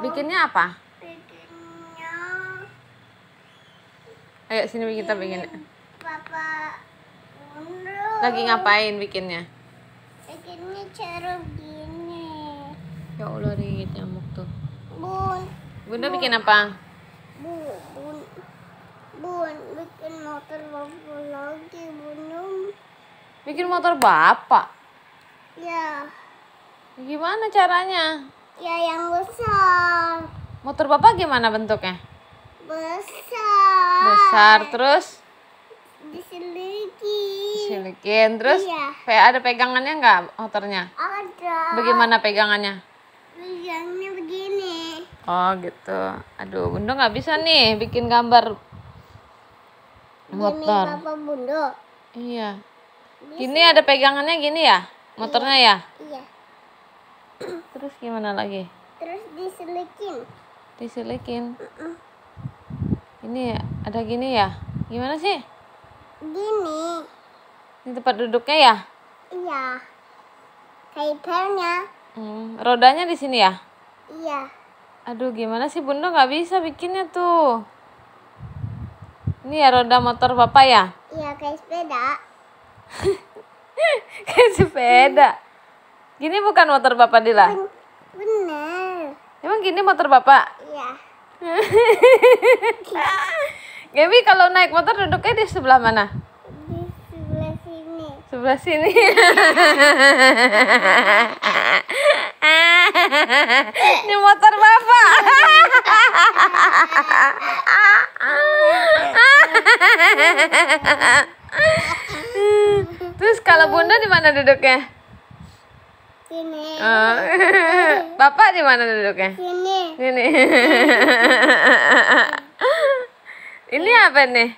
Bikinnya apa? bikinnya Ayo sini kita bikin. papa Lagi ngapain bikinnya? bikinnya cara gini Ya Allah rigit nyamuk tuh. bun Bunda bikin apa? bu bun bun bikin motor bapak lagi bunum Bikin motor bapak. ya Gimana caranya? ya besar Motor bapak gimana bentuknya? besar Besar terus diselidiki silikin terus Iya. kayak ada pegangannya nggak motornya? ada Bagaimana pegangannya? pegangnya begini Oh gitu. Aduh, Bunda nggak bisa nih bikin gambar Gini motor. papa bunda Iya. Gini ada pegangannya gini ya? Motornya ya? iya Terus gimana lagi? terus diselikin Disilikin. Ini ada gini ya? Gimana sih? gini Ini tempat duduknya ya? iya pelnya Hmm, rodanya di sini ya? iya Aduh, gimana sih Bunda nggak bisa bikinnya tuh? Ini ya roda motor bapak ya? iya kayak sepeda Kayak sepeda. Gini bukan motor bapak Dila? bener Emang gini motor bapak? Gaby kalau naik motor duduknya di sebelah mana? di sebelah sini Sebelah sini. Ini motor bapak. Terus kalau bunda di mana duduknya? sini Oh. Bapak di mana duduknya? sini Sini. Ini apa nih?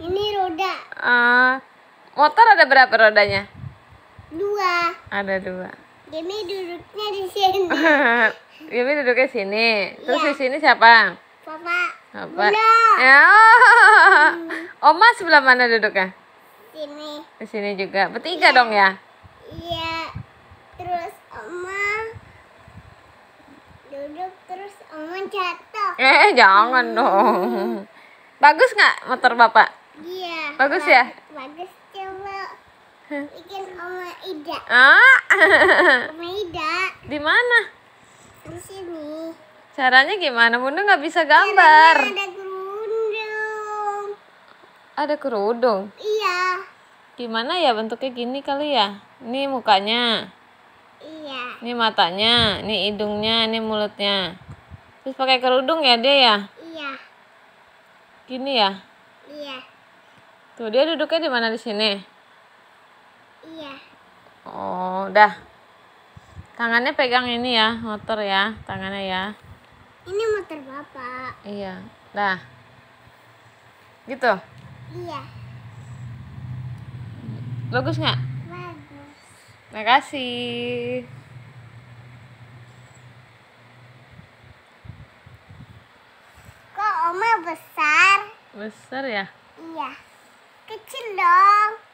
ini roda Eh, motor ada berapa rodanya? dua Ada dua. Demi duduknya di sini Yumi duduknya sini. Terus di sini siapa? papa bunda Ya. Oma sebelah mana duduknya? sini Di sini juga. Bertiga dong ya? iya terus oma duduk oma jatuh Eh, jangan dong. Bagus nggak motor bapak? iya Bagus ya? bagus coba bikin oma Ida Ah, oma Ida di mana? di sini Caranya gimana? Bunda nggak bisa gambar. ada kerudung Ada kerudung. iya Gimana ya bentuknya gini kali ya? Ini mukanya, iya ini matanya, ini hidungnya, ini mulutnya. Terus pakai kerudung ya dia ya? iya Gini ya? iya Tuh dia duduknya di mana di sini? iya Oh, dah. Tangannya pegang ini ya, motor ya, tangannya ya. ini motor bapak Iya, dah. Gitu. iya Bagus nggak? bagus Makasih. Oma besar. Besar ya? iya. Kecil dong